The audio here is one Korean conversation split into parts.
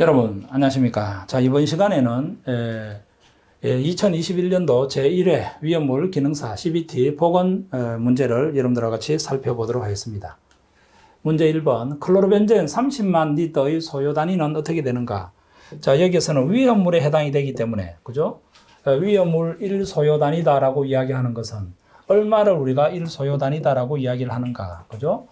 여러분 안녕하십니까 자 이번 시간에는 에, 2021년도 제1회 위험물 기능사 CBT 보건 문제를 여러분들과 같이 살펴보도록 하겠습니다. 문제 1번 클로로벤젠 30만 리터의 소요 단위는 어떻게 되는가? 자 여기서는 위험물에 해당이 되기 때문에 그죠? 위험물 1 소요 단위다 라고 이야기하는 것은 얼마를 우리가 1 소요 단위다 라고 이야기를 하는가? 그죠?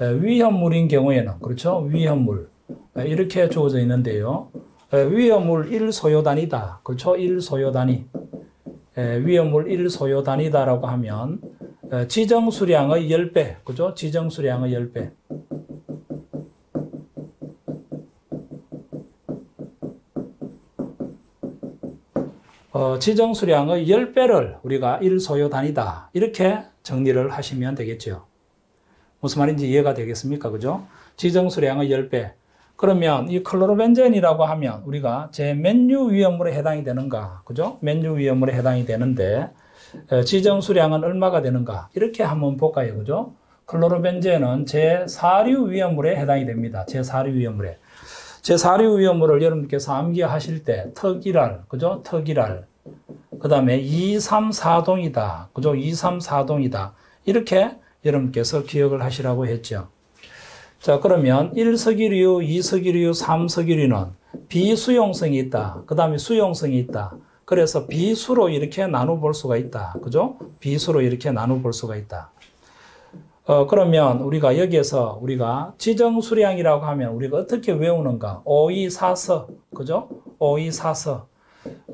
위험물인 경우에는 그렇죠? 위험물 이렇게 주어져 있는데요. 위험물 1소요 단위다. 그렇죠? 1소요 단위. 위험물 1소요 단위다라고 하면 지정 수량의 10배. 그죠? 지정 수량의 10배. 어, 지정 수량의 10배를 우리가 1소요 단위다. 이렇게 정리를 하시면 되겠죠. 무슨 말인지 이해가 되겠습니까? 그죠? 지정 수량의 10배. 그러면 이 클로로벤젠이라고 하면 우리가 제 맨유 위험물에 해당이 되는가? 그죠? 맨유 위험물에 해당이 되는데 지정 수량은 얼마가 되는가? 이렇게 한번 볼까요? 그죠? 클로로벤젠은 제4류 위험물에 해당이 됩니다. 제4류 위험물에. 제4류 위험물을 여러분께서 암기하실 때 턱이랄, 그죠? 턱이랄. 그 다음에 2, 3, 4동이다. 그죠? 2, 3, 4동이다. 이렇게 여러분께서 기억을 하시라고 했죠. 자, 그러면 1석유류, 2석유류, 3석유류는 비수용성이 있다. 그 다음에 수용성이 있다. 그래서 비수로 이렇게 나눠 볼 수가 있다. 그죠? 비수로 이렇게 나눠 볼 수가 있다. 어, 그러면 우리가 여기에서 우리가 지정 수량이라고 하면 우리가 어떻게 외우는가? 5, 2, 4서. 그죠? 5, 2, 4서.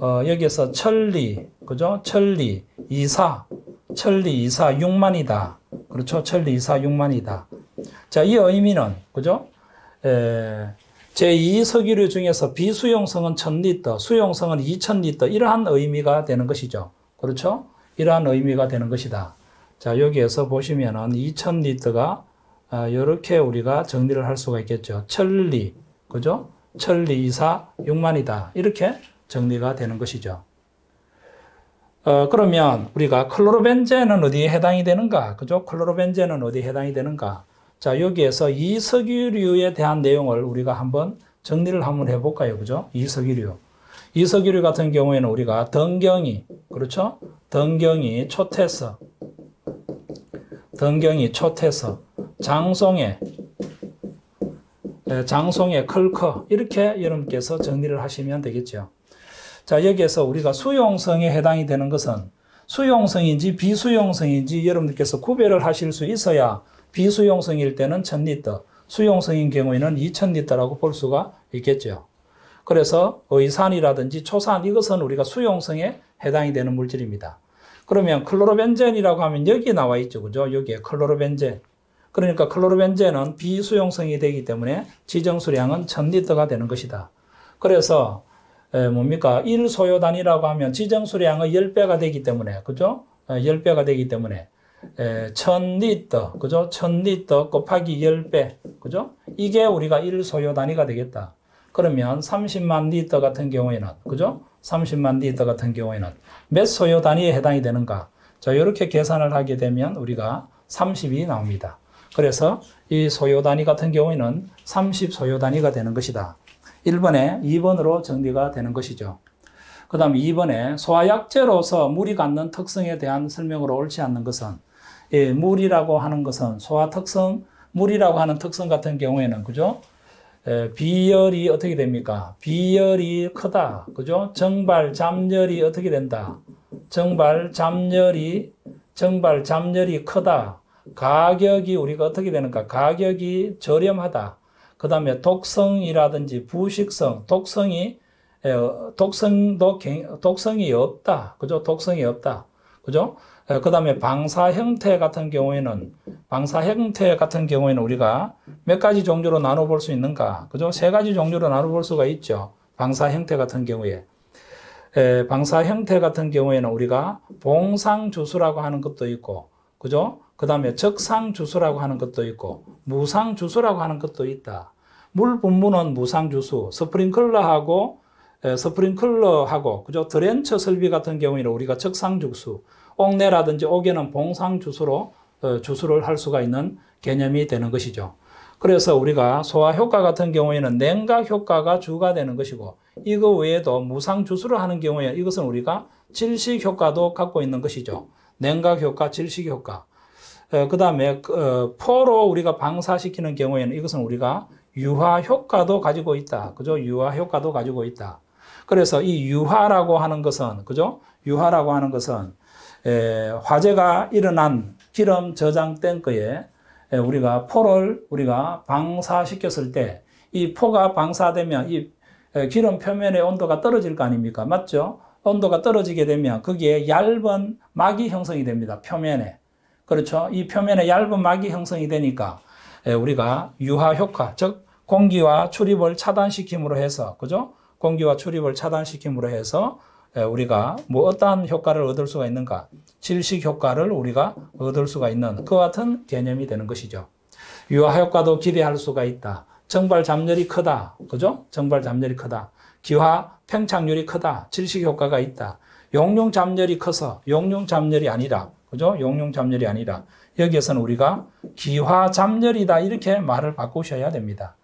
어, 여기에서 천리. 그죠? 천리. 2, 4. 천리, 2, 4, 6만이다. 그렇죠? 천리, 2, 4, 6만이다. 자, 이 의미는, 그죠? 에, 제2석유류 중에서 비수용성은 1000리터, 수용성은 2000리터, 이러한 의미가 되는 것이죠. 그렇죠? 이러한 의미가 되는 것이다. 자, 여기에서 보시면은 2000리터가 아, 이렇게 우리가 정리를 할 수가 있겠죠. 천리, 그죠? 천리, 이사, 6만이다. 이렇게 정리가 되는 것이죠. 어, 그러면 우리가 클로로벤젠은 어디에 해당이 되는가? 그죠? 클로로벤젠은 어디에 해당이 되는가? 자, 여기에서 이 석유류에 대한 내용을 우리가 한번 정리를 한번 해볼까요? 그죠? 이 석유류. 이 석유류 같은 경우에는 우리가 덩경이, 그렇죠? 덩경이 초태서, 덩경이 초태서, 장송에, 장송에 클커, 이렇게 여러분께서 정리를 하시면 되겠죠. 자, 여기에서 우리가 수용성에 해당이 되는 것은 수용성인지 비수용성인지 여러분들께서 구별을 하실 수 있어야 비수용성일 때는 1000리터, 수용성인 경우에는 2000리터라고 볼 수가 있겠죠. 그래서 의산이라든지 초산 이것은 우리가 수용성에 해당이 되는 물질입니다. 그러면 클로로벤젠이라고 하면 여기 나와 있죠. 그죠? 여기에 클로로벤젠. 그러니까 클로로벤젠은 비수용성이 되기 때문에 지정 수량은 1000리터가 되는 것이다. 그래서 뭡니까? 1소요 단위라고 하면 지정 수량의 10배가 되기 때문에 그죠? 10배가 되기 때문에 에, 1000리터, 그죠? 1000리터 곱하기 10배, 그죠? 이게 우리가 1소요 단위가 되겠다. 그러면 30만 리터 같은 경우에는, 그죠? 30만 리터 같은 경우에는 몇 소요 단위에 해당이 되는가? 자, 이렇게 계산을 하게 되면 우리가 30이 나옵니다. 그래서 이 소요 단위 같은 경우에는 30 소요 단위가 되는 것이다. 1번에 2번으로 정리가 되는 것이죠. 그 다음 2번에 소화약제로서 물이 갖는 특성에 대한 설명으로 옳지 않는 것은 예, 물이라고 하는 것은 소화 특성, 물이라고 하는 특성 같은 경우에는 그죠? 에, 비열이 어떻게 됩니까? 비열이 크다. 그죠? 정발 잠열이 어떻게 된다? 정발 잠열이 정발 잠열이 크다. 가격이 우리가 어떻게 되는가? 가격이 저렴하다. 그 다음에 독성이라든지 부식성, 독성이 독성도 독성이 없다. 그죠? 독성이 없다. 그죠? 그 다음에 방사 형태 같은 경우에는, 방사 형태 같은 경우에는 우리가 몇 가지 종류로 나눠볼 수 있는가? 그죠? 세 가지 종류로 나눠볼 수가 있죠. 방사 형태 같은 경우에. 에, 방사 형태 같은 경우에는 우리가 봉상주수라고 하는 것도 있고, 그죠? 그 다음에 적상주수라고 하는 것도 있고, 무상주수라고 하는 것도 있다. 물 분무는 무상주수, 스프링클러하고, 에, 스프링클러하고, 그죠? 드렌처 설비 같은 경우에는 우리가 적상주수, 옥내라든지 옥에는 봉상 주수로 어, 주수를 할 수가 있는 개념이 되는 것이죠. 그래서 우리가 소화 효과 같은 경우에는 냉각 효과가 주가 되는 것이고 이거 외에도 무상 주수를 하는 경우에 이것은 우리가 질식 효과도 갖고 있는 것이죠. 냉각 효과, 질식 효과. 어, 그 다음에 어, 포로 우리가 방사시키는 경우에는 이것은 우리가 유화 효과도 가지고 있다. 그죠? 유화 효과도 가지고 있다. 그래서 이 유화라고 하는 것은 그죠? 유화라고 하는 것은 에, 화재가 일어난 기름 저장 탱크에 우리가 포를 우리가 방사시켰을 때 이 포가 방사되면 이 기름 표면의 온도가 떨어질 거 아닙니까? 맞죠? 온도가 떨어지게 되면 거기에 얇은 막이 형성이 됩니다. 표면에. 그렇죠? 이 표면에 얇은 막이 형성이 되니까 우리가 유화 효과, 즉 공기와 출입을 차단시킴으로 해서 그죠? 공기와 출입을 차단시킴으로 해서 우리가 뭐 어떠한 효과를 얻을 수가 있는가? 질식 효과를 우리가 얻을 수가 있는 그 같은 개념이 되는 것이죠. 유화 효과도 기대할 수가 있다. 정발 잠열이 크다. 그죠? 정발 잠열이 크다. 기화 팽창률이 크다. 질식 효과가 있다. 용융 잠열이 커서 용융 잠열이 아니라 그죠? 용융 잠열이 아니라 여기에서는 우리가 기화 잠열이다 이렇게 말을 바꾸셔야 됩니다.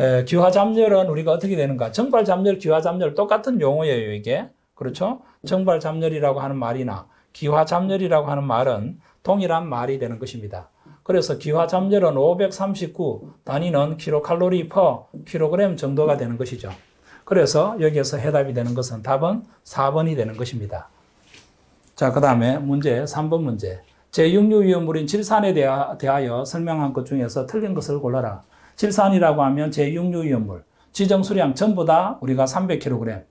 에, 기화 잠열은 우리가 어떻게 되는가? 정발 잠열, 기화 잠열 똑같은 용어예요 이게. 그렇죠? 정발 잠열이라고 하는 말이나 기화 잠열이라고 하는 말은 동일한 말이 되는 것입니다. 그래서 기화 잠열은 539 단위는 킬로칼로리 퍼 킬로그램 정도가 되는 것이죠. 그래서 여기에서 해답이 되는 것은 답은 4번이 되는 것입니다. 자, 그 다음에 문제 3번 문제. 제6류 위험물인 질산에 대하 여 설명한 것 중에서 틀린 것을 골라라. 질산이라고 하면 제6류위험물. 지정 수량 전부 다 우리가 300kg.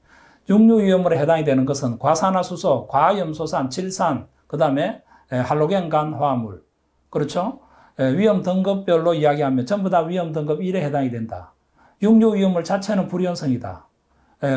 육류위험물에 해당이 되는 것은 과산화수소, 과염소산, 질산, 그 다음에 할로겐간 화합물. 그렇죠? 위험 등급별로 이야기하면 전부 다 위험 등급 1에 해당이 된다. 육류 위험물 자체는 불연성이다.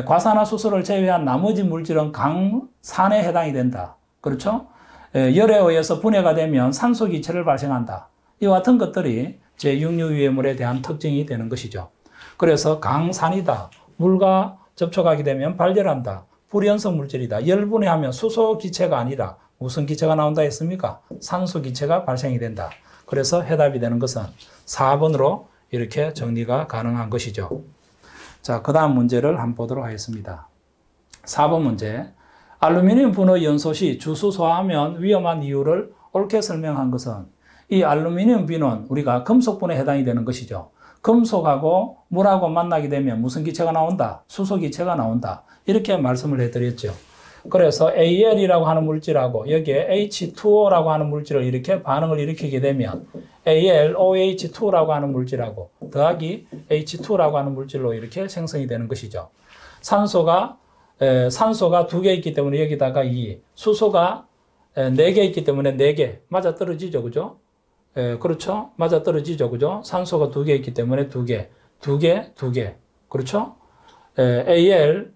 과산화수소를 제외한 나머지 물질은 강산에 해당이 된다. 그렇죠? 열에 의해서 분해가 되면 산소 기체를 발생한다. 이와 같은 것들이 제6류위험물에 대한 특징이 되는 것이죠. 그래서 강산이다. 물과 접촉하게 되면 발열한다. 불연성 물질이다. 열분해하면 수소 기체가 아니라 무슨 기체가 나온다 했습니까? 산소 기체가 발생이 된다. 그래서 해답이 되는 것은 4번으로 이렇게 정리가 가능한 것이죠. 자, 그 다음 문제를 한번 보도록 하겠습니다. 4번 문제. 알루미늄 분호 연소 시 주수소하면 위험한 이유를 옳게 설명한 것은 이 알루미늄 비는 우리가 금속분에 해당이 되는 것이죠. 금속하고 물하고 만나게 되면 무슨 기체가 나온다? 수소 기체가 나온다. 이렇게 말씀을 해드렸죠. 그래서 AL이라고 하는 물질하고 여기에 H2O라고 하는 물질을 이렇게 반응을 일으키게 되면 ALOH2라고 하는 물질하고 더하기 H2라고 하는 물질로 이렇게 생성이 되는 것이죠. 산소가 에, 산소가 두 개 있기 때문에 여기다가 이 수소가 네개 있기 때문에 네개 맞아 떨어지죠, 그죠? 에, 그렇죠? 맞아 떨어지죠, 그죠? 산소가 두 개 있기 때문에 두 개, 두 개, 두 개, 그렇죠? 에, AL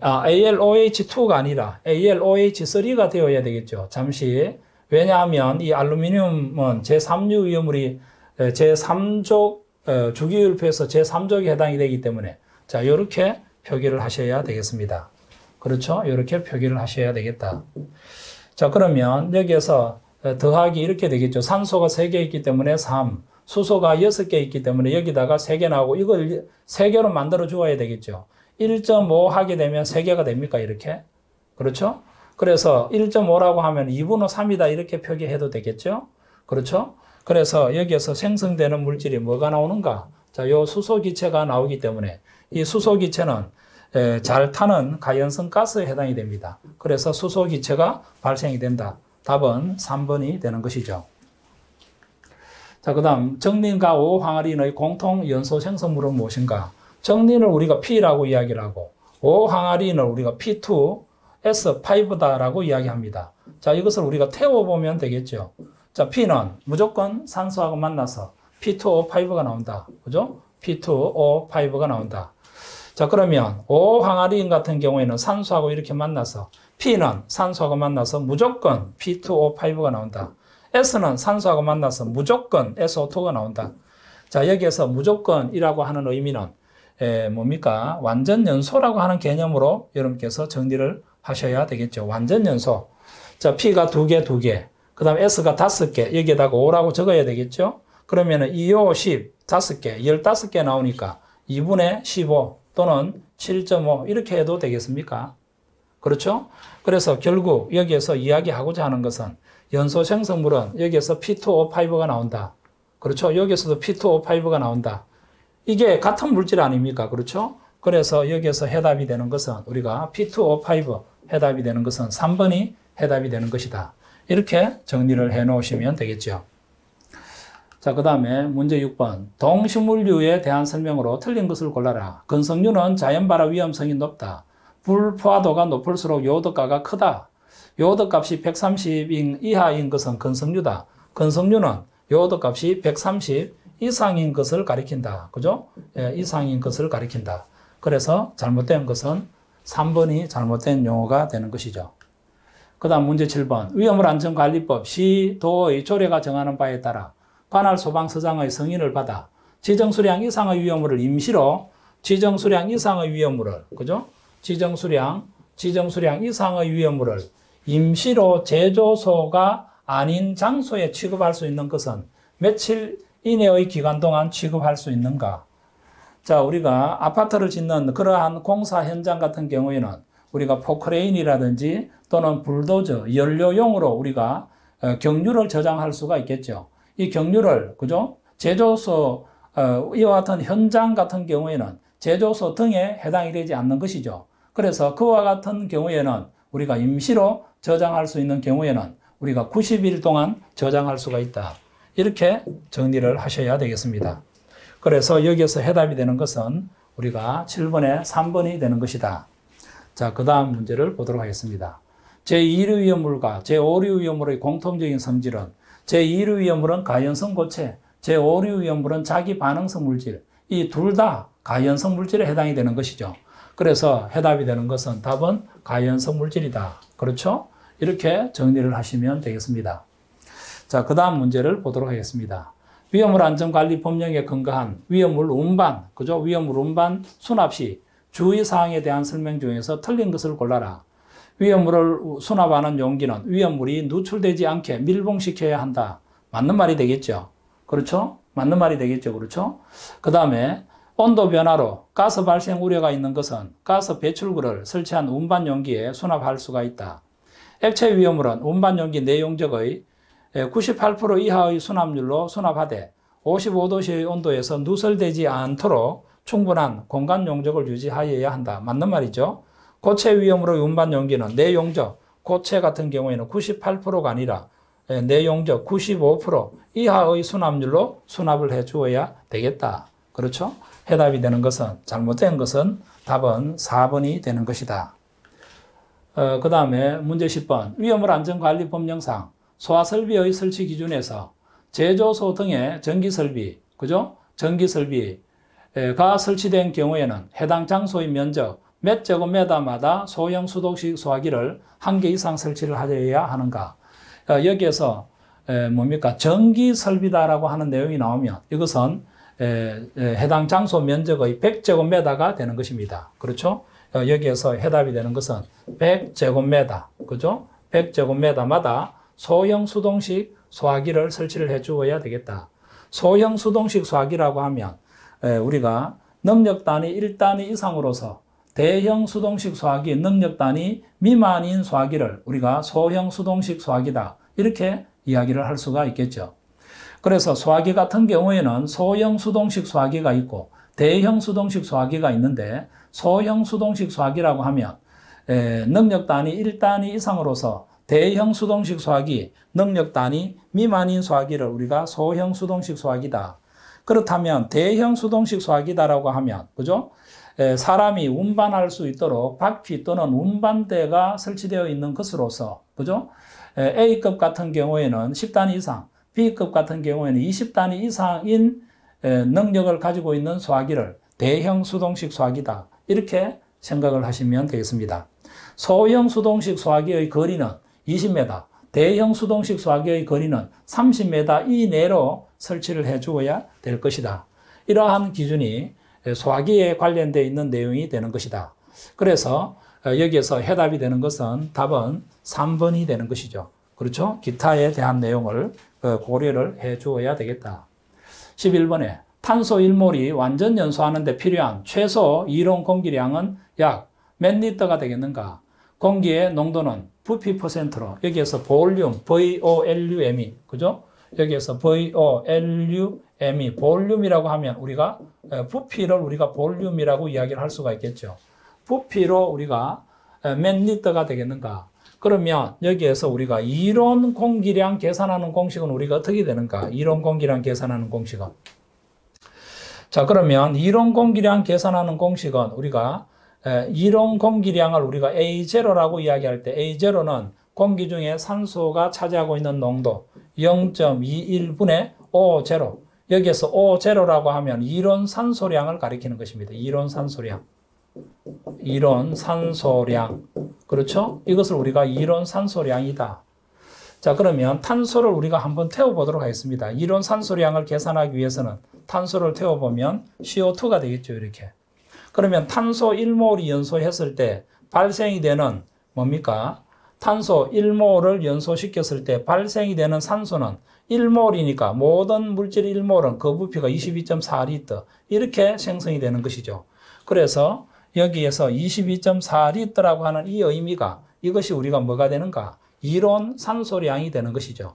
아, ALOH2가 아니라 ALOH3가 되어야 되겠죠. 잠시. 왜냐하면 이 알루미늄은 제3류 위험물이 제3족 주기율표에서 제3족에 해당이 되기 때문에 자, 이렇게 표기를 하셔야 되겠습니다. 그렇죠? 이렇게 표기를 하셔야 되겠다. 자, 그러면 여기에서 더하기 이렇게 되겠죠. 산소가 3개 있기 때문에 3, 수소가 6개 있기 때문에 여기다가 3개 나오고 이걸 3개로 만들어 주어야 되겠죠. 1.5 하게 되면 3개가 됩니까? 이렇게. 그렇죠? 그래서 1.5라고 하면 2분의 3이다 이렇게 표기해도 되겠죠? 그렇죠? 그래서 여기에서 생성되는 물질이 뭐가 나오는가? 자, 요 수소 기체가 나오기 때문에 이 수소 기체는 잘 타는 가연성 가스에 해당이 됩니다. 그래서 수소 기체가 발생이 된다. 답은 3번이 되는 것이죠. 자, 그 다음 정린과 5항아리의 공통 연소 생성물은 무엇인가? 정린을 우리가 P라고 이야기를 하고 5항아리인을 우리가 P2S5다라고 이야기합니다. 자, 이것을 우리가 태워보면 되겠죠. 자, P는 무조건 산소하고 만나서 P2O5가 나온다. 그죠? P2O5가 나온다. 자, 그러면 5항아리인 같은 경우에는 산소하고 이렇게 만나서 P는 산소하고 만나서 무조건 P2O5가 나온다. S는 산소하고 만나서 무조건 SO2가 나온다. 자, 여기에서 무조건이라고 하는 의미는 에, 뭡니까? 완전 연소라고 하는 개념으로 여러분께서 정리를 하셔야 되겠죠. 완전 연소. 자, P가 두 개, 두 개. 그 다음에 S가 다섯 개. 여기에다가 5라고 적어야 되겠죠. 그러면은 2호 10, 5개, 15개 나오니까 2분의 15 또는 7.5 이렇게 해도 되겠습니까? 그렇죠? 그래서 결국 여기에서 이야기하고자 하는 것은 연소 생성물은 여기에서 P2O5가 나온다. 그렇죠? 여기에서도 P2O5가 나온다. 이게 같은 물질 아닙니까? 그렇죠? 그래서 여기에서 해답이 되는 것은 우리가 P2O5 해답이 되는 것은 3번이 해답이 되는 것이다. 이렇게 정리를 해 놓으시면 되겠죠. 자, 그 다음에 문제 6번. 동식물류에 대한 설명으로 틀린 것을 골라라. 건성류는 자연발화 위험성이 높다. 불포화도가 높을수록 요오드가가 크다. 요오드 값이 130인 이하인 것은 건성류다. 건성류는 요오드 값이 130 이상인 것을 가리킨다. 그죠? 예, 이상인 것을 가리킨다. 그래서 잘못된 것은 3번이 잘못된 용어가 되는 것이죠. 그 다음 문제 7번. 위험물 안전관리법 시, 도의 조례가 정하는 바에 따라 관할 소방서장의 승인을 받아 지정 수량 이상의 위험물을 임시로 지정 수량 이상의 위험물을, 그죠? 지정 수량, 지정 수량 이상의 위험물을 임시로 제조소가 아닌 장소에 취급할 수 있는 것은 며칠 이내의 기간 동안 취급할 수 있는가? 자, 우리가 아파트를 짓는 그러한 공사 현장 같은 경우에는 우리가 포크레인이라든지 또는 불도저, 연료용으로 우리가 어, 경유를 저장할 수가 있겠죠. 이 경유를, 그죠? 제조소, 어, 이와 같은 현장 같은 경우에는 제조소 등에 해당이 되지 않는 것이죠. 그래서 그와 같은 경우에는 우리가 임시로 저장할 수 있는 경우에는 우리가 90일 동안 저장할 수가 있다. 이렇게 정리를 하셔야 되겠습니다. 그래서 여기에서 해답이 되는 것은 우리가 7번에 3번이 되는 것이다. 자, 그 다음 문제를 보도록 하겠습니다. 제2류 위험물과 제5류 위험물의 공통적인 성질은 제2류 위험물은 가연성 고체, 제5류 위험물은 자기 반응성 물질, 이 둘 다 가연성 물질에 해당이 되는 것이죠. 그래서 해답이 되는 것은 답은 가연성 물질이다. 그렇죠? 이렇게 정리를 하시면 되겠습니다. 자, 그 다음 문제를 보도록 하겠습니다. 위험물 안전관리 법령에 근거한 위험물 운반, 그죠? 위험물 운반 수납 시 주의사항에 대한 설명 중에서 틀린 것을 골라라. 위험물을 수납하는 용기는 위험물이 누출되지 않게 밀봉시켜야 한다. 맞는 말이 되겠죠? 그렇죠? 맞는 말이 되겠죠? 그렇죠? 그 다음에 온도 변화로 가스 발생 우려가 있는 것은 가스 배출구를 설치한 운반 용기에 수납할 수가 있다. 액체 위험물은 운반 용기 내 용적의 98% 이하의 수납률로 수납하되 55도씨의 온도에서 누설되지 않도록 충분한 공간 용적을 유지하여야 한다. 맞는 말이죠. 고체 위험으로 운반 용기는 내 용적, 고체 같은 경우에는 98%가 아니라 내 용적 95% 이하의 수납률로 수납을 해 주어야 되겠다. 그렇죠? 해답이 되는 것은 잘못된 것은 답은 4번이 되는 것이다. 어, 그 다음에 문제 10번 위험물 안전관리 법령상 소화설비의 설치 기준에서 제조소 등의 전기설비, 그죠? 전기설비가 설치된 경우에는 해당 장소의 면적 몇 제곱미터마다 소형 수도식 소화기를 한 개 이상 설치를 하여야 하는가? 어, 여기에서 뭡니까? 전기설비다라고 하는 내용이 나오면 이것은 해당 장소 면적의 100제곱미터가 되는 것입니다. 그렇죠? 어, 여기에서 해답이 되는 것은 100제곱미터, 그죠? 100제곱미터마다 소형 수동식 소화기를 설치를 해 주어야 되겠다. 소형 수동식 소화기라고 하면 우리가 능력 단위 1단위 이상으로서 대형 수동식 소화기 능력 단위 미만인 소화기를 우리가 소형 수동식 소화기다. 이렇게 이야기를 할 수가 있겠죠. 그래서 소화기 같은 경우에는 소형 수동식 소화기가 있고 대형 수동식 소화기가 있는데 소형 수동식 소화기라고 하면 능력 단위 1단위 이상으로서 대형 수동식 소화기, 능력 단위 미만인 소화기를 우리가 소형 수동식 소화기다. 그렇다면 대형 수동식 소화기다라고 하면, 그죠? 사람이 운반할 수 있도록 바퀴 또는 운반대가 설치되어 있는 것으로서, 그죠? A급 같은 경우에는 10단위 이상, B급 같은 경우에는 20단위 이상인 능력을 가지고 있는 소화기를 대형 수동식 소화기다. 이렇게 생각을 하시면 되겠습니다. 소형 수동식 소화기의 거리는 20m, 대형 수동식 소화기의 거리는 30m 이내로 설치를 해 주어야 될 것이다. 이러한 기준이 소화기에 관련되어 있는 내용이 되는 것이다. 그래서 여기에서 해답이 되는 것은 답은 3번이 되는 것이죠. 그렇죠? 기타에 대한 내용을 고려를 해 주어야 되겠다. 11번에 탄소 1몰이 완전 연소하는데 필요한 최소 이론 공기량은 약 몇 리터가 되겠는가? 공기의 농도는 부피 퍼센트로 여기에서 볼륨, VOLUM이 그죠? 여기에서 VOLUM이 볼륨이라고 하면 우리가 부피를 우리가 볼륨이라고 이야기를 할 수가 있겠죠. 부피로 우리가 몇 리터가 되겠는가? 그러면 여기에서 우리가 이론 공기량 계산하는 공식은 우리가 어떻게 되는가? 이론 공기량 계산하는 공식은 자 그러면 이론 공기량 계산하는 공식은 우리가 이론 공기량을 우리가 A0라고 이야기할 때 A0는 공기 중에 산소가 차지하고 있는 농도 0.21분의 O0 여기에서 O0라고 하면 이론 산소량을 가리키는 것입니다. 이론 산소량 이론 산소량 그렇죠? 이것을 우리가 이론 산소량이다. 자 그러면 탄소를 우리가 한번 태워보도록 하겠습니다. 이론 산소량을 계산하기 위해서는 탄소를 태워보면 CO2가 되겠죠 이렇게 그러면 탄소 1몰이 연소했을 때 발생이 되는 뭡니까? 탄소 1몰을 연소시켰을 때 발생이 되는 산소는 1몰이니까 모든 물질 1몰은 그 부피가 22.4리터 이렇게 생성이 되는 것이죠. 그래서 여기에서 22.4리터라고 하는 이 의미가 이것이 우리가 뭐가 되는가? 이론 산소량이 되는 것이죠.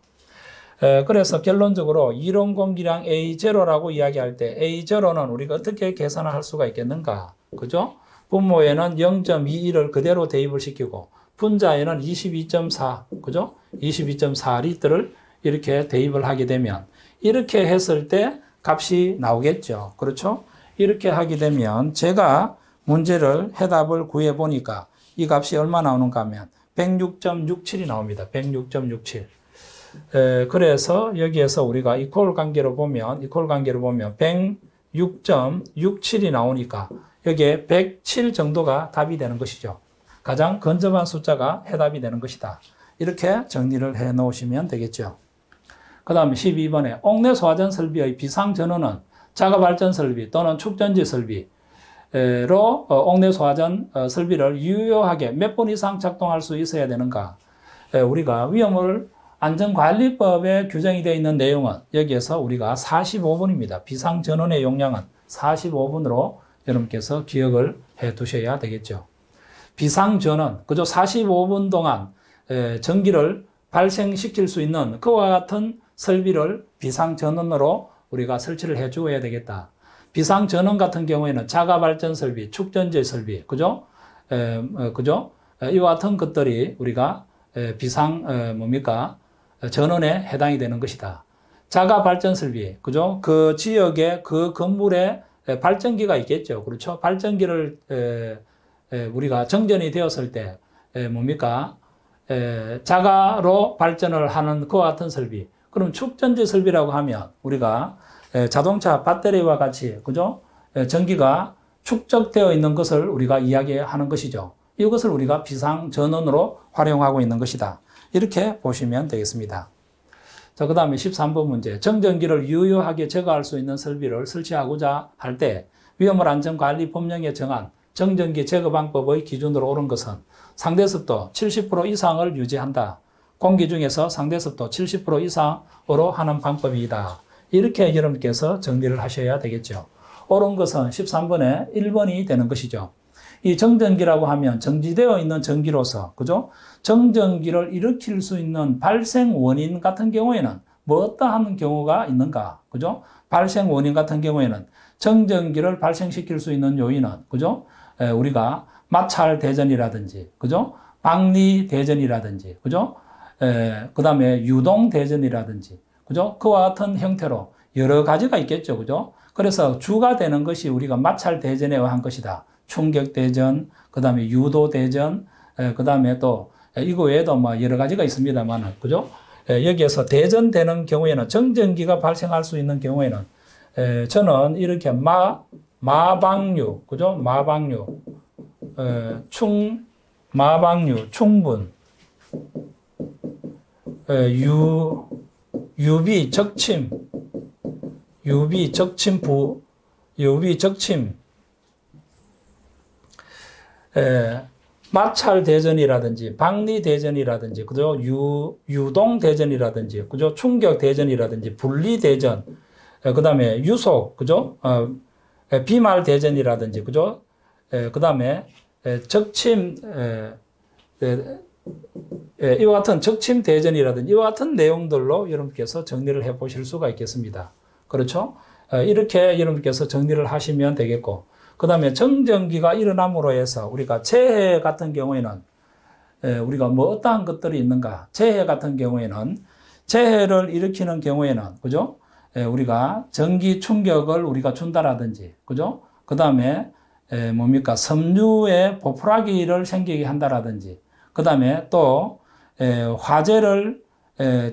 그래서 결론적으로 이론 공기량 A0라고 이야기할 때 A0는 우리가 어떻게 계산을 할 수가 있겠는가? 그죠? 분모에는 0.21을 그대로 대입을 시키고 분자에는 22.4, 그죠? 22.4리터를 이렇게 대입을 하게 되면 이렇게 했을 때 값이 나오겠죠. 그렇죠? 이렇게 하게 되면 제가 문제를 해답을 구해 보니까 이 값이 얼마 나오는가 하면 106.67이 나옵니다. 106.67. 에, 그래서 여기에서 우리가 이퀄 관계로 보면 이퀄 관계로 보면 106.67이 나오니까 여기에 107 정도가 답이 되는 것이죠. 가장 근접한 숫자가 해답이 되는 것이다. 이렇게 정리를 해 놓으시면 되겠죠. 그 다음에 12번에 옥내 소화전 설비의 비상 전원은 자가 발전 설비 또는 축전지 설비 로 어, 옥내 소화전 어, 설비를 유효하게 몇 번 이상 작동할 수 있어야 되는가? 우리가 위험을 안전관리법에 규정이 되어 있는 내용은 여기에서 우리가 45분입니다. 비상전원의 용량은 45분으로 여러분께서 기억을 해 두셔야 되겠죠. 비상전원, 그저 45분 동안 전기를 발생시킬 수 있는 그와 같은 설비를 비상전원으로 우리가 설치를 해 주어야 되겠다. 비상전원 같은 경우에는 자가발전 설비, 축전제 설비, 그죠? 에, 어, 그죠? 이와 같은 것들이 우리가 비상, 뭡니까? 전원에 해당이 되는 것이다. 자가 발전 설비, 그죠? 그 지역에 그 건물에 발전기가 있겠죠. 그렇죠? 발전기를 우리가 정전이 되었을 때 뭡니까? 자가로 발전을 하는 그와 같은 설비. 그럼 축전지 설비라고 하면 우리가 자동차 배터리와 같이 그죠? 전기가 축적되어 있는 것을 우리가 이야기하는 것이죠. 이것을 우리가 비상 전원으로 활용하고 있는 것이다. 이렇게 보시면 되겠습니다. 자, 그 다음에 13번 문제. 정전기를 유효하게 제거할 수 있는 설비를 설치하고자 할 때 위험을 안전관리 법령에 정한 정전기 제거 방법의 기준으로 옳은 것은 상대습도 70% 이상을 유지한다. 공기 중에서 상대습도 70% 이상으로 하는 방법이다. 이렇게 여러분께서 정리를 하셔야 되겠죠. 옳은 것은 13번에 1번이 되는 것이죠. 이 정전기라고 하면 정지되어 있는 전기로서, 그죠? 정전기를 일으킬 수 있는 발생 원인 같은 경우에는 뭐 어떠한 경우가 있는가, 그죠? 발생 원인 같은 경우에는 정전기를 발생시킬 수 있는 요인은, 그죠? 에, 우리가 마찰 대전이라든지, 그죠? 방리 대전이라든지, 그죠? 그 다음에 유동 대전이라든지, 그죠? 그와 같은 형태로 여러 가지가 있겠죠, 그죠? 그래서 주가 되는 것이 우리가 마찰 대전에 의한 것이다. 충격 대전, 그 다음에 유도 대전, 그 다음에 또 이거 외에도 뭐 여러 가지가 있습니다만, 그죠? 여기에서 대전되는 경우에는 정전기가 발생할 수 있는 경우에는 저는 이렇게 마, 마방류, 그죠? 마방류, 충, 마방류, 충분, 유, 유비, 적침, 유비, 적침 부, 유비, 적침, 에, 마찰 대전이라든지 방리 대전이라든지 그죠 유 유동 대전이라든지 그죠 충격 대전이라든지 분리 대전 그 다음에 유속, 그죠? 어, 비말 대전이라든지, 그죠? 그 다음에 적침, 이와 같은 적침 대전이라든지 이와 같은 내용들로 여러분께서 정리를 해 보실 수가 있겠습니다. 그렇죠? 이렇게 여러분께서 정리를 하시면 되겠고, 그 다음에 정전기가 일어남으로 해서 우리가 재해 같은 경우에는 우리가 뭐 어떠한 것들이 있는가? 재해 같은 경우에는 재해를 일으키는 경우에는 그죠? 우리가 전기 충격을 우리가 준다라든지 그죠? 그 다음에 뭡니까 섬유에 보풀하기를 생기게 한다라든지 그 다음에 또 화재를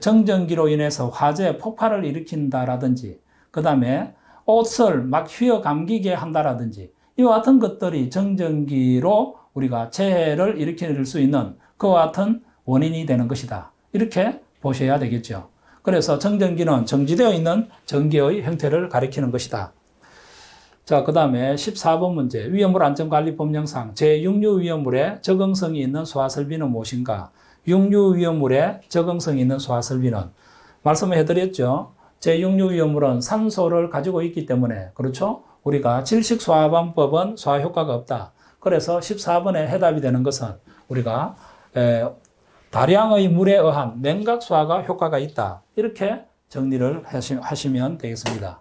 정전기로 인해서 화재 폭발을 일으킨다라든지 그 다음에 옷을 막 휘어 감기게 한다라든지 이와 같은 것들이 정전기로 우리가 재해를 일으킬 수 있는 그와 같은 원인이 되는 것이다. 이렇게 보셔야 되겠죠. 그래서 정전기는 정지되어 있는 전기의 형태를 가리키는 것이다. 자, 그 다음에 14번 문제. 위험물 안전관리 법령상 제6류 위험물에 적응성이 있는 소화설비는 무엇인가? 6류 위험물에 적응성이 있는 소화설비는 말씀을 해드렸죠. 제6류 위험물은 산소를 가지고 있기 때문에 그렇죠? 우리가 질식 소화방법은 소화 효과가 없다. 그래서 14번에 해답이 되는 것은 우리가 다량의 물에 의한 냉각 소화가 효과가 있다. 이렇게 정리를 하시면 되겠습니다.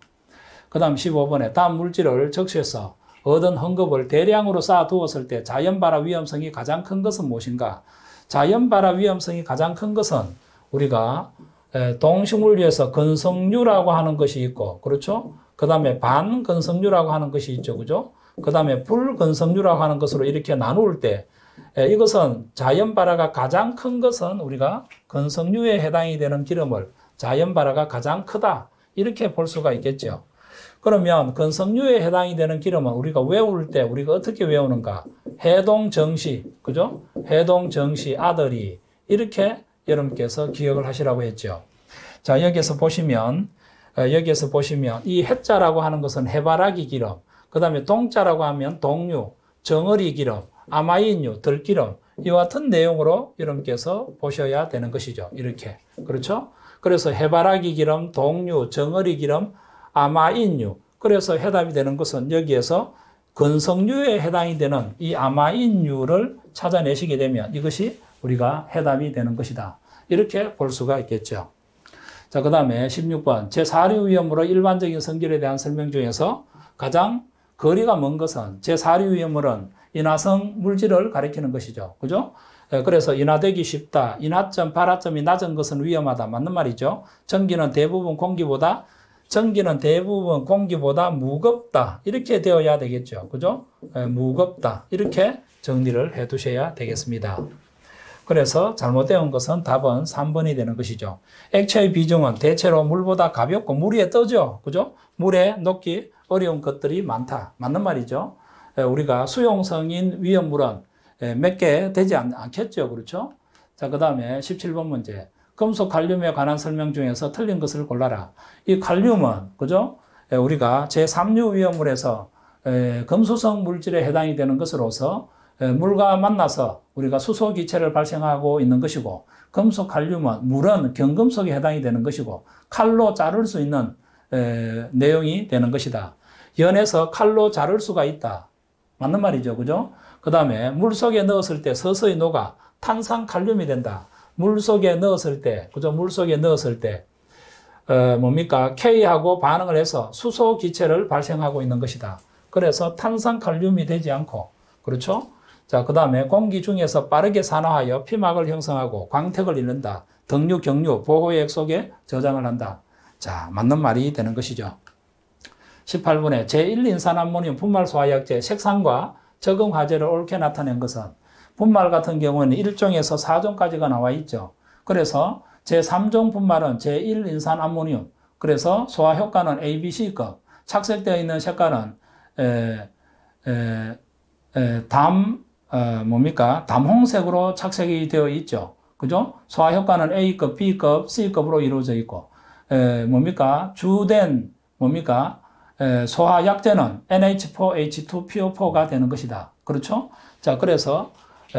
그 다음 15번에 다음 물질을 적시해서 얻은 헝겊을 대량으로 쌓아 두었을 때 자연발화 위험성이 가장 큰 것은 무엇인가? 자연발화 위험성이 가장 큰 것은 우리가 동식물류에서 건성류라고 하는 것이 있고, 그렇죠? 그 다음에 반건성류라고 하는 것이 있죠. 그죠? 그 다음에 불건성류라고 하는 것으로 이렇게 나눌 때 이것은 자연 발화가 가장 큰 것은 우리가 건성류에 해당이 되는 기름을 자연 발화가 가장 크다. 이렇게 볼 수가 있겠죠. 그러면 건성류에 해당이 되는 기름은 우리가 외울 때 우리가 어떻게 외우는가? 해동 정시, 그죠? 해동 정시 아들이 이렇게 여러분께서 기억을 하시라고 했죠. 자, 여기서 보시면 어, 여기에서 보시면 이 해자라고 하는 것은 해바라기 기름, 그 다음에 동자라고 하면 동류, 정어리 기름, 아마인유, 들기름 이와 같은 내용으로 여러분께서 보셔야 되는 것이죠. 이렇게 그렇죠? 그래서 해바라기 기름, 동류, 정어리 기름, 아마인유 그래서 해답이 되는 것은 여기에서 건성류에 해당이 되는 이 아마인유를 찾아내시게 되면 이것이 우리가 해답이 되는 것이다. 이렇게 볼 수가 있겠죠. 자, 그 다음에 16번. 제4류 위험으로 일반적인 성질에 대한 설명 중에서 가장 거리가 먼 것은 제4류 위험물은 인화성 물질을 가리키는 것이죠. 그죠? 예, 그래서 인화되기 쉽다. 인화점, 발화점이 낮은 것은 위험하다. 맞는 말이죠. 전기는 대부분 공기보다 전기는 대부분 공기보다 무겁다. 이렇게 되어야 되겠죠. 그죠? 예, 무겁다. 이렇게 정리를 해 두셔야 되겠습니다. 그래서 잘못되은 것은 답은 3번이 되는 것이죠. 액체의 비중은 대체로 물보다 가볍고 물 위에 떠죠. 그죠? 물에 녹기 어려운 것들이 많다. 맞는 말이죠. 우리가 수용성인 위험물은 몇 개 되지 않, 겠죠 그렇죠? 자, 그 다음에 17번 문제. 금속 칼륨에 관한 설명 중에서 틀린 것을 골라라. 이 칼륨은, 그죠? 우리가 제3류 위험물에서 금수성 물질에 해당이 되는 것으로서 물과 만나서 우리가 수소 기체를 발생하고 있는 것이고 금속 칼륨은 물은 경금속에 해당이 되는 것이고 칼로 자를 수 있는 내용이 되는 것이다. 연에서 칼로 자를 수가 있다. 맞는 말이죠. 그죠? 그 다음에 물 속에 넣었을 때 서서히 녹아 탄산 칼륨이 된다. 물 속에 넣었을 때, 그죠? 물 속에 넣었을 때, 어, 뭡니까? K하고 반응을 해서 수소 기체를 발생하고 있는 것이다. 그래서 탄산 칼륨이 되지 않고, 그렇죠? 자, 그 다음에 공기 중에서 빠르게 산화하여 피막을 형성하고 광택을 잃는다. 등류, 경류, 보호액 속에 저장을 한다. 자, 맞는 말이 되는 것이죠. 18분에 제1인산암모늄 분말 소화약제 색상과 적응 화제를 옳게 나타낸 것은 분말 같은 경우는 1종에서 4종까지가 나와 있죠. 그래서 제3종 분말은 제1인산 암모늄 그래서 소화 효과는 ABC급 착색되어 있는 색깔은 에, 에, 에, 담 어, 뭡니까 담홍색으로 착색이 되어 있죠. 그죠? 소화 효과는 A급, B급, C급으로 이루어져 있고 에, 뭡니까 주된 뭡니까 소화 약제는 NH4H2PO4가 되는 것이다. 그렇죠? 자, 그래서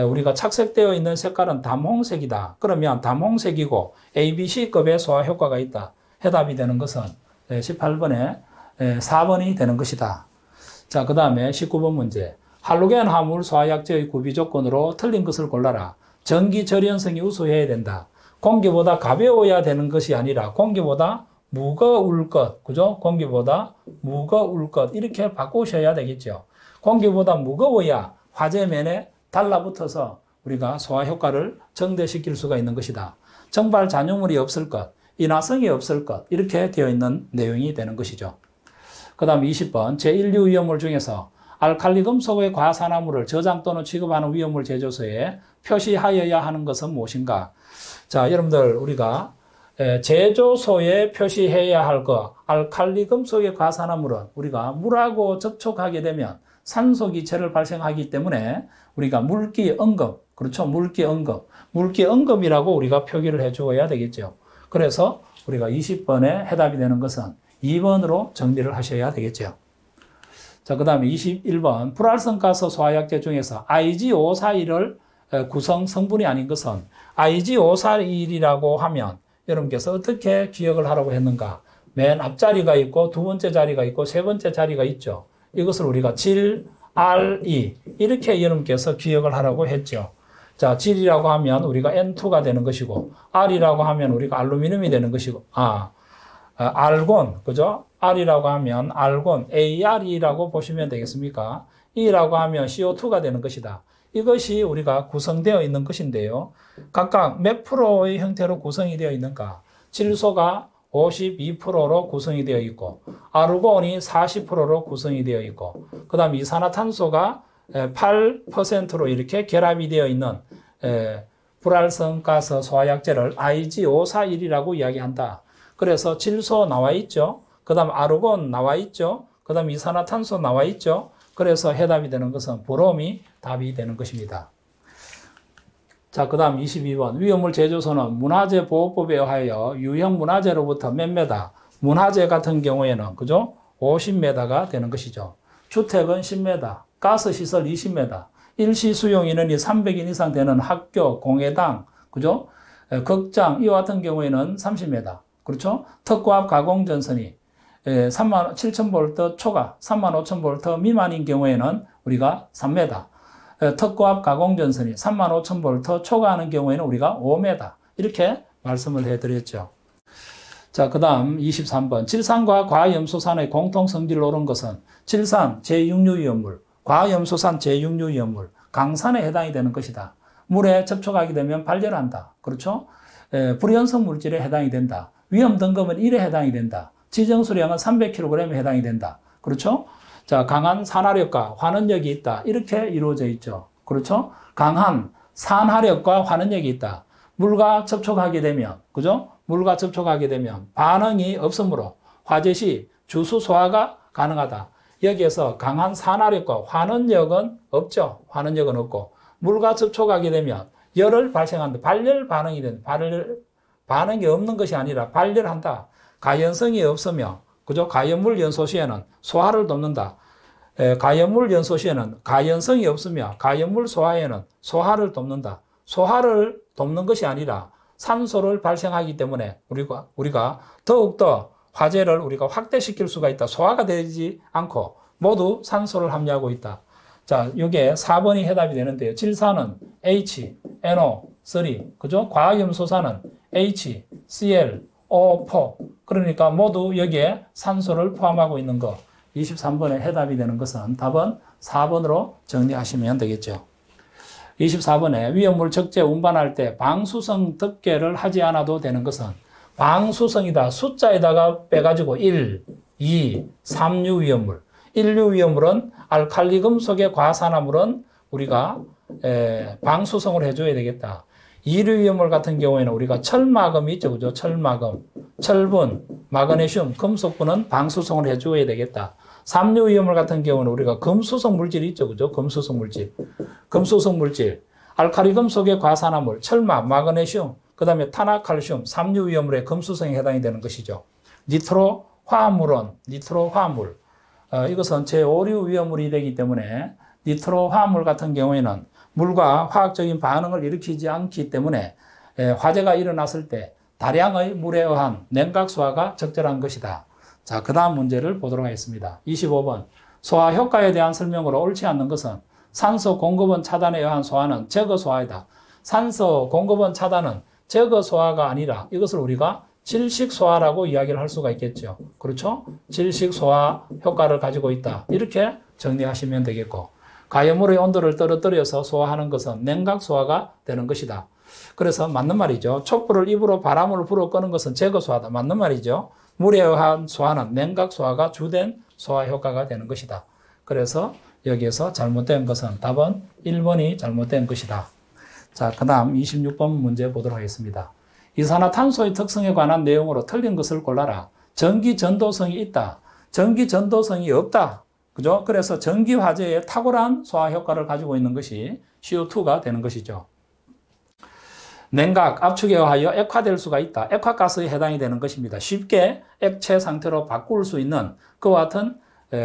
우리가 착색되어 있는 색깔은 담홍색이다. 그러면 담홍색이고 ABC급의 소화 효과가 있다. 해답이 되는 것은 18번에 4번이 되는 것이다. 자, 그 다음에 19번 문제. 할로겐 화물 소화약제의 구비 조건으로 틀린 것을 골라라. 전기 절연성이 우수해야 된다. 공기보다 가벼워야 되는 것이 아니라 공기보다 무거울 것, 그죠? 공기보다 무거울 것 이렇게 바꾸셔야 되겠죠. 공기보다 무거워야 화재면에 달라붙어서 우리가 소화 효과를 정대시킬 수가 있는 것이다. 정발 잔유물이 없을 것, 인화성이 없을 것 이렇게 되어 있는 내용이 되는 것이죠. 그 다음 20번 제1류 위험물 중에서 알칼리 금속의 과산화물을 저장 또는 취급하는 위험물 제조소에 표시하여야 하는 것은 무엇인가? 자, 여러분들 우리가 제조소에 표시해야 할 것, 알칼리 금속의 과산화물은 우리가 물하고 접촉하게 되면 산소 기체를 발생하기 때문에 우리가 물기 언급, 그렇죠? 물기 언급, 물기 언급이라고 우리가 표기를 해주어야 되겠죠. 그래서 우리가 20번에 해답이 되는 것은 2번으로 정리를 하셔야 되겠죠. 자, 그 다음에 21번. 불활성 가스 소화약제 중에서 IG541을 구성 성분이 아닌 것은 IG541이라고 하면 여러분께서 어떻게 기억을 하라고 했는가? 맨 앞자리가 있고 두 번째 자리가 있고 세 번째 자리가 있죠. 이것을 우리가 질, R, E 이렇게 여러분께서 기억을 하라고 했죠. 자, 질이라고 하면 우리가 N2가 되는 것이고 R이라고 하면 우리가 알루미늄이 되는 것이고 아, 아 알곤 그죠? R이라고 하면 알곤 AR이라고 보시면 되겠습니까? E라고 하면 CO2가 되는 것이다. 이것이 우리가 구성되어 있는 것인데요. 각각 몇 프로의 형태로 구성이 되어 있는가? 질소가 52%로 구성이 되어 있고, 아르곤이 40%로 구성이 되어 있고, 그 다음 이산화탄소가 8%로 이렇게 결합이 되어 있는 불활성 가스 소화약제를 IG541이라고 이야기한다. 그래서 질소 나와 있죠. 그 다음 아르곤 나와 있죠. 그 다음 이산화탄소 나와 있죠. 그래서 해답이 되는 것은 보롬이 답이 되는 것입니다. 자, 그 다음 22번. 위험물 제조소는 문화재 보호법에 의하여 유형 문화재로부터 몇 메다, 문화재 같은 경우에는, 그죠? 50메다가 되는 것이죠. 주택은 10메다, 가스시설 20메다, 일시 수용 인원이 300인 이상 되는 학교, 공회당, 그죠? 극장, 이와 같은 경우에는 30메다. 그렇죠? 특고압 가공전선이 3만 7천 볼트 초과, 3만 5천 볼트 미만인 경우에는 우리가 3m. 특고압 가공전선이 3만 5천 볼트 초과하는 경우에는 우리가 5m. 이렇게 말씀을 해드렸죠. 자, 그 다음 23번. 칠산과 과염소산의 공통 성질을 오른 것은 칠산 제6류위험물, 과염소산 제6류위험물, 강산에 해당이 되는 것이다. 물에 접촉하게 되면 발열한다. 그렇죠? 에, 불연성 물질에 해당이 된다. 위험 등급은 1에 해당이 된다. 지정 수량은 300kg에 해당이 된다. 그렇죠? 자, 강한 산화력과 환원력이 있다. 이렇게 이루어져 있죠. 그렇죠? 강한 산화력과 환원력이 있다. 물과 접촉하게 되면, 그죠? 물과 접촉하게 되면 반응이 없으므로 화재 시 주수 소화가 가능하다. 여기에서 강한 산화력과 환원력은 없죠. 환원력은 없고 물과 접촉하게 되면 열을 발생한다. 발열 반응이 된다. 발열 반응이 없는 것이 아니라 발열한다. 가연성이 없으며 그죠? 가연물 연소 시에는 소화를 돕는다. 에, 가연물 연소 시에는 가연성이 없으며 가연물 소화에는 소화를 돕는다. 소화를 돕는 것이 아니라 산소를 발생하기 때문에 우리가 우리가 더욱더 화재를 우리가 확대시킬 수가 있다. 소화가 되지 않고 모두 산소를 함유하고 있다. 자, 이게 4번이 해답이 되는데요. 질산은 H, NO3, 그죠? 과염소산은 H, Cl, O4. 그러니까 모두 여기에 산소를 포함하고 있는 거. 23번에 해답이 되는 것은 답은 4번으로 정리하시면 되겠죠. 24번에 위험물 적재 운반할 때 방수성 덮개를 하지 않아도 되는 것은 방수성이다. 숫자에다가 빼가지고 1, 2, 3류 위험물. 1류 위험물은 알칼리 금속의 과산화물은 우리가 방수성을 해줘야 되겠다. 이류위험물 같은 경우에는 우리가 철마금이 있죠. 그죠? 철마금. 철분, 마그네슘, 금속분은 방수성을 해줘야 되겠다. 삼류위험물 같은 경우는 우리가 금수성 물질이 있죠. 그죠? 금수성 물질. 금수성 물질. 알칼리 금 속의 과산화물, 철마, 마그네슘, 그 다음에 탄화칼슘, 삼류위험물의 금수성에 해당이 되는 것이죠. 니트로 화합물은, 니트로 화합물. 어, 이것은 제5류 위험물이 되기 때문에 니트로 화합물 같은 경우에는 물과 화학적인 반응을 일으키지 않기 때문에 화재가 일어났을 때 다량의 물에 의한 냉각 소화가 적절한 것이다. 자, 그 다음 문제를 보도록 하겠습니다. 25번. 소화 효과에 대한 설명으로 옳지 않는 것은 산소 공급원 차단에 의한 소화는 제거 소화이다. 산소 공급원 차단은 제거 소화가 아니라 이것을 우리가 질식 소화라고 이야기를 할 수가 있겠죠. 그렇죠? 질식 소화 효과를 가지고 있다. 이렇게 정리하시면 되겠고 가염물의 온도를 떨어뜨려서 소화하는 것은 냉각 소화가 되는 것이다. 그래서 맞는 말이죠. 촛불을 입으로 바람을 불어 끄는 것은 제거 소화다. 맞는 말이죠. 물에 의한 소화는 냉각 소화가 주된 소화 효과가 되는 것이다. 그래서 여기에서 잘못된 것은 답은 1번이 잘못된 것이다. 자, 그 다음 26번 문제 보도록 하겠습니다. 이산화탄소의 특성에 관한 내용으로 틀린 것을 골라라. 전기 전도성이 있다. 전기 전도성이 없다. 그죠? 그래서 전기 화재에 탁월한 소화 효과를 가지고 있는 것이 CO2가 되는 것이죠. 냉각, 압축에 의하여 액화될 수가 있다. 액화가스에 해당이 되는 것입니다. 쉽게 액체 상태로 바꿀 수 있는 그와 같은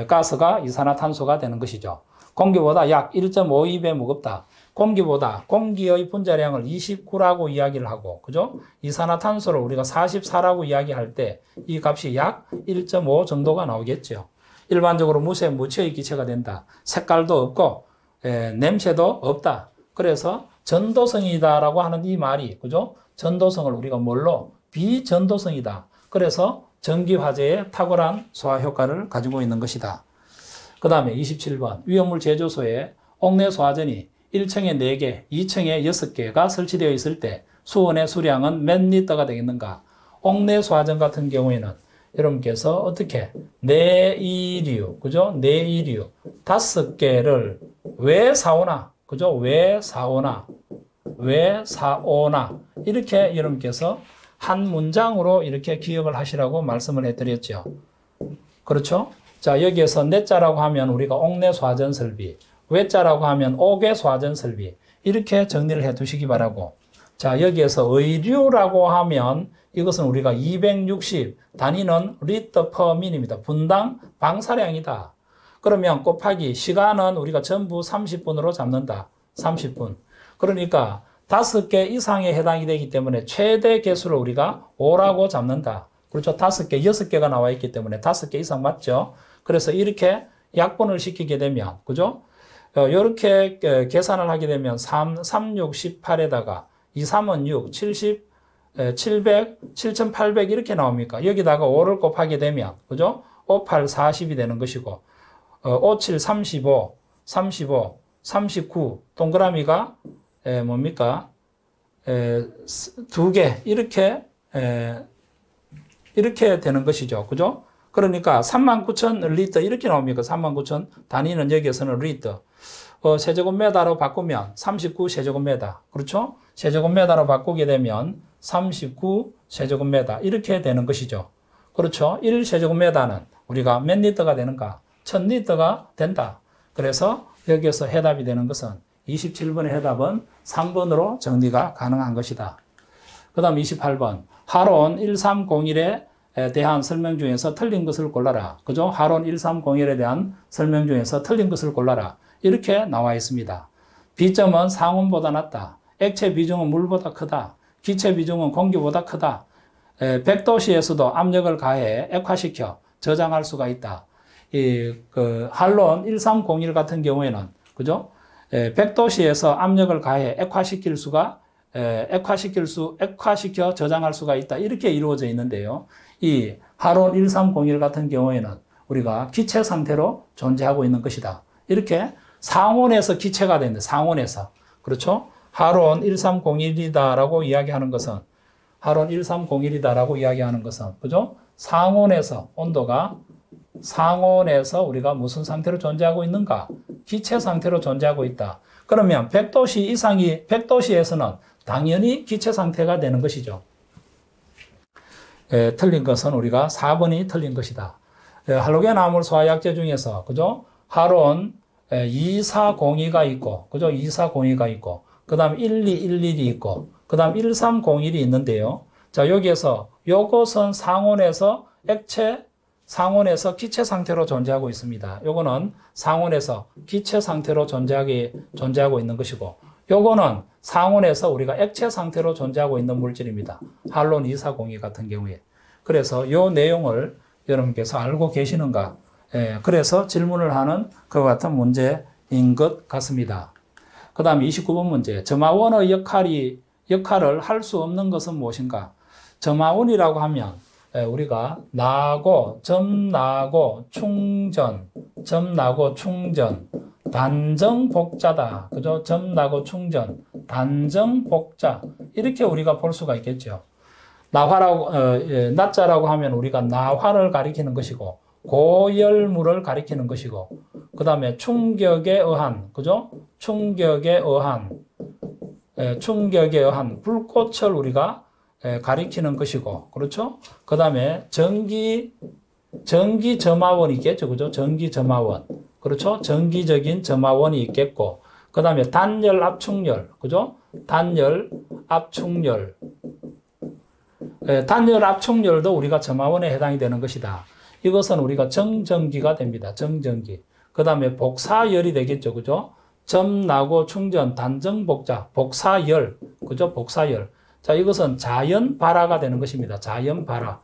가스가 이산화탄소가 되는 것이죠. 공기보다 약 1.52배 무겁다. 공기보다 공기의 분자량을 29라고 이야기를 하고, 그죠? 이산화탄소를 우리가 44라고 이야기할 때 이 값이 약 1.5 정도가 나오겠죠. 일반적으로 무쇠 무치의 기체가 된다. 색깔도 없고, 에, 냄새도 없다. 그래서 전도성이다라고 하는 이 말이, 그죠? 전도성을 우리가 뭘로? 비전도성이다. 그래서 전기 화재에 탁월한 소화 효과를 가지고 있는 것이다. 그 다음에 27번. 위험물 제조소에 옥내 소화전이 1층에 4개, 2층에 6개가 설치되어 있을 때 수온의 수량은 몇 리터가 되겠는가? 옥내 소화전 같은 경우에는 여러분께서 어떻게 내이류, 그죠? 내이류 다섯 개를 왜 사오나? 그죠? 왜 사오나? 왜 사오나? 이렇게 여러분께서 한 문장으로 이렇게 기억을 하시라고 말씀을 해드렸죠. 그렇죠? 자, 여기에서 내자라고 하면 우리가 옥내 소화전 설비, 외자라고 하면 옥외 소화전 설비, 이렇게 정리를 해 두시기 바라고. 자, 여기에서 의류라고 하면 이것은 우리가 260, 단위는 리터 퍼 민입니다. 분당 방사량이다. 그러면 곱하기 시간은 우리가 전부 30분으로 잡는다. 30분. 그러니까 다섯 개 이상에 해당이 되기 때문에 최대 개수를 우리가 5라고 잡는다. 그렇죠. 다섯 개, 여섯 개가 나와 있기 때문에 다섯 개 이상 맞죠. 그래서 이렇게 약분을 시키게 되면, 그죠? 어, 이렇게 계산을 하게 되면 3, 3, 6, 18에다가 2, 3은 6, 70, 700, 7800 이렇게 나옵니까? 여기다가 5를 곱하게 되면, 그죠? 5, 8, 40이 되는 것이고, 5, 7, 35, 35, 39, 동그라미가 에, 뭡니까? 에, 두 개, 이렇게, 에, 이렇게 되는 것이죠. 그죠? 그러니까 39,000 리터 이렇게 나옵니까? 39,000 단위는 여기에서는 리터. 어, 세제곱미터로 바꾸면 39 세제곱미터. 그렇죠? 세제곱미터로 바꾸게 되면 39 세제곱미터. 이렇게 되는 것이죠. 그렇죠? 1 세제곱미터는 우리가 몇 리터가 되는가? 1000리터가 된다. 그래서 여기에서 해답이 되는 것은 27번의 해답은 3번으로 정리가 가능한 것이다. 그 다음 28번. 하론 1301에 대한 설명 중에서 틀린 것을 골라라. 그죠? 하론 1301에 대한 설명 중에서 틀린 것을 골라라. 이렇게 나와 있습니다. 비점은 상온보다 낮다. 액체 비중은 물보다 크다. 기체 비중은 공기보다 크다. 100도씨에서도 압력을 가해 액화시켜 저장할 수가 있다. 이, 그, 할론 1301 같은 경우에는, 그죠? 100도씨에서 압력을 가해 액화시킬 수가, 액화시킬 수, 액화시켜 저장할 수가 있다. 이렇게 이루어져 있는데요. 이 할론 1301 같은 경우에는 우리가 기체 상태로 존재하고 있는 것이다. 이렇게 상온에서 기체가 되는데 상온에서 그렇죠? 하론 1301이다라고 이야기하는 것은 하론 1301이다라고 이야기하는 것은 그죠? 상온에서 온도가 상온에서 우리가 무슨 상태로 존재하고 있는가? 기체 상태로 존재하고 있다. 그러면 100도씨 이상이 100도씨에서는 당연히 기체 상태가 되는 것이죠. 에, 틀린 것은 우리가 4번이 틀린 것이다. 에, 할로겐 암물 소화약제 중에서 그죠? 하론 2402가 있고, 그죠? 2402가 있고, 그 다음 1211이 있고, 그 다음 1301이 있는데요. 자, 여기에서 요것은 상온에서 액체, 상온에서 기체 상태로 존재하고 있습니다. 요거는 상온에서 기체 상태로 존재하기, 존재하고 있는 것이고, 요거는 상온에서 우리가 액체 상태로 존재하고 있는 물질입니다. 할론 2402 같은 경우에. 그래서 요 내용을 여러분께서 알고 계시는가? 예, 그래서 질문을 하는 그와 같은 문제인 것 같습니다. 그 다음에 29번 문제. 점화원의 역할이, 역할을 할 수 없는 것은 무엇인가? 점화원이라고 하면 예, 우리가 나고, 점 나고, 충전, 점 나고, 충전, 단정 복자다. 그죠? 점 나고, 충전, 단정 복자. 이렇게 우리가 볼 수가 있겠죠. 나화라고, 어, 예, 낮자라고 하면 우리가 나화를 가리키는 것이고, 고열물을 가리키는 것이고, 그 다음에 충격에 의한, 그죠? 충격에 의한, 예, 충격에 의한 불꽃을 우리가 예, 가리키는 것이고, 그렇죠? 그 다음에 전기, 전기 점화원이 있겠죠. 그죠? 전기 점화원. 그렇죠? 전기적인 점화원이 있겠고, 그 다음에 단열, 압축열. 그죠? 단열, 압축열. 예, 단열, 압축열도 우리가 점화원에 해당이 되는 것이다. 이것은 우리가 정전기가 됩니다. 정전기. 그 다음에 복사열이 되겠죠. 그죠? 점 나고 충전, 단정 복자, 복사열. 그죠? 복사열. 자, 이것은 자연 발화가 되는 것입니다. 자연 발화.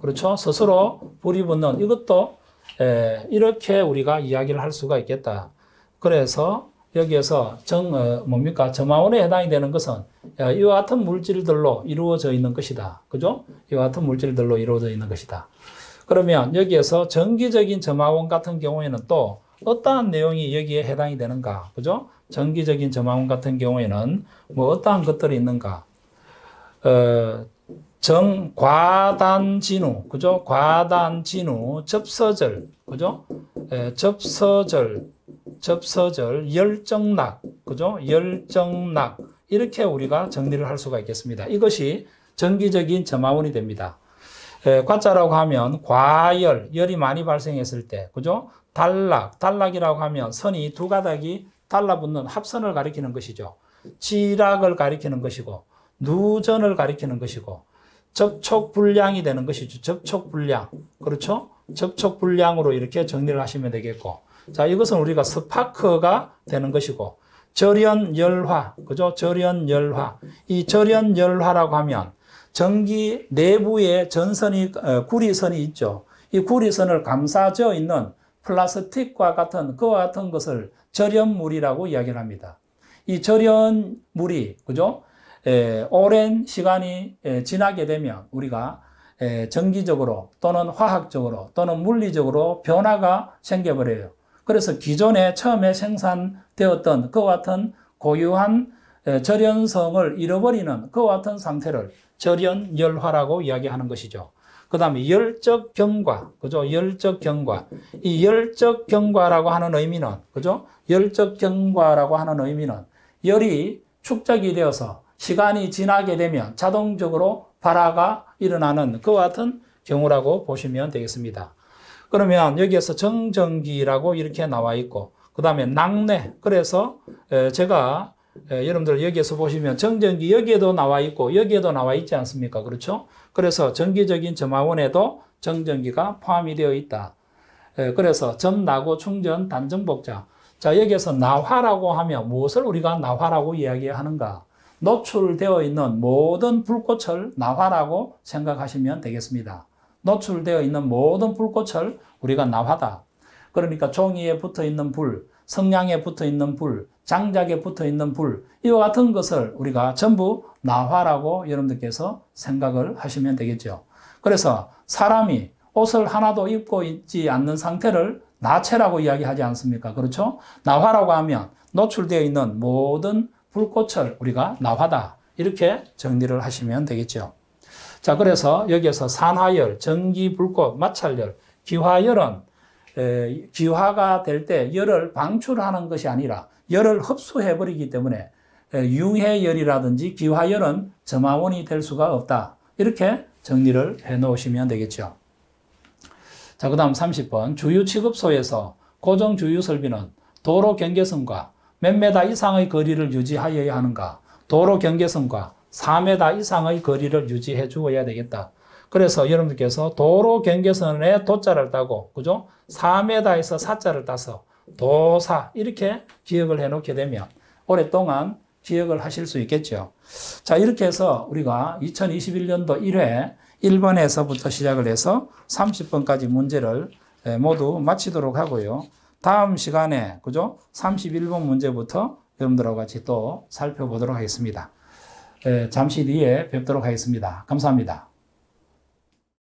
그렇죠? 스스로 불이 붙는 이것도 에, 이렇게 우리가 이야기를 할 수가 있겠다. 그래서 여기에서 정, 어, 뭡니까? 점화원에 해당이 되는 것은 이와 같은 물질들로 이루어져 있는 것이다. 그죠? 이와 같은 물질들로 이루어져 있는 것이다. 그러면 여기에서 정기적인 점화원 같은 경우에는 또 어떠한 내용이 여기에 해당이 되는가? 그죠? 정기적인 점화원 같은 경우에는 뭐 어떠한 것들이 있는가? 어, 정, 과단 진우, 그죠? 과단 진우, 접서절, 그죠? 에, 접서절, 접서절, 열정락, 그죠? 열정락. 이렇게 우리가 정리를 할 수가 있겠습니다. 이것이 정기적인 점화원이 됩니다. 에, 과자라고 하면 과열, 열이 많이 발생했을 때, 그죠? 단락, 단락이라고 하면 선이 두 가닥이 달라붙는 합선을 가리키는 것이죠. 지락을 가리키는 것이고, 누전을 가리키는 것이고 접촉 불량이 되는 것이죠. 접촉 불량. 그렇죠? 접촉 불량으로 이렇게 정리를 하시면 되겠고. 자, 이것은 우리가 스파크가 되는 것이고 절연 열화. 그죠? 절연 열화. 이 절연 열화라고 하면 전기 내부에 전선이 어, 구리선이 있죠. 이 구리선을 감싸져 있는 플라스틱과 같은 그와 같은 것을 절연물이라고 이야기를 합니다. 이 절연물이 그죠? 에, 오랜 시간이 에, 지나게 되면 우리가 에, 정기적으로 또는 화학적으로 또는 물리적으로 변화가 생겨버려요. 그래서 기존에 처음에 생산되었던 그와 같은 고유한 절연성을 잃어버리는 그와 같은 상태를 절연 열화라고 이야기하는 것이죠. 그 다음에 열적 경과, 그죠? 열적 경과. 이 열적 경과라고 하는 의미는, 그죠? 열적 경과라고 하는 의미는 열이 축적이 되어서 시간이 지나게 되면 자동적으로 발화가 일어나는 그와 같은 경우라고 보시면 되겠습니다. 그러면 여기에서 정전기라고 이렇게 나와 있고, 그 다음에 낙내. 그래서 제가 여러분들 여기에서 보시면 정전기 여기에도 나와 있고, 여기에도 나와 있지 않습니까? 그렇죠? 그래서 전기적인 점화원에도 정전기가 포함이 되어 있다. 그래서 점나고 충전 단정복자. 자, 여기에서 나화라고 하면 무엇을 우리가 나화라고 이야기하는가? 노출되어 있는 모든 불꽃을 나화라고 생각하시면 되겠습니다. 노출되어 있는 모든 불꽃을 우리가 나화다. 그러니까 종이에 붙어 있는 불, 성냥에 붙어 있는 불, 장작에 붙어 있는 불, 이와 같은 것을 우리가 전부 나화라고 여러분들께서 생각을 하시면 되겠죠. 그래서 사람이 옷을 하나도 입고 있지 않는 상태를 나체라고 이야기하지 않습니까? 그렇죠? 나화라고 하면 노출되어 있는 모든 불꽃을 우리가 나화다. 이렇게 정리를 하시면 되겠죠. 자, 그래서 여기에서 산화열, 전기, 불꽃, 마찰열, 기화열은 기화가 될 때 열을 방출하는 것이 아니라 열을 흡수해버리기 때문에 융해열이라든지 기화열은 점화원이 될 수가 없다. 이렇게 정리를 해 놓으시면 되겠죠. 자, 그 다음 30번. 주유 취급소에서 고정 주유 설비는 도로 경계선과 몇 메다 이상의 거리를 유지하여야 하는가? 도로 경계선과 4m 이상의 거리를 유지해 주어야 되겠다. 그래서 여러분들께서 도로 경계선에 도자를 따고, 그죠? 4m에서 4자를 따서 도사, 이렇게 기억을 해 놓게 되면 오랫동안 기억을 하실 수 있겠죠. 자, 이렇게 해서 우리가 2021년도 1회 1번에서부터 시작을 해서 30번까지 문제를 예, 모두 마치도록 하고요. 다음 시간에 그죠? 31번 문제부터 여러분들하고 같이 또 살펴보도록 하겠습니다. 예, 잠시 뒤에 뵙도록 하겠습니다. 감사합니다.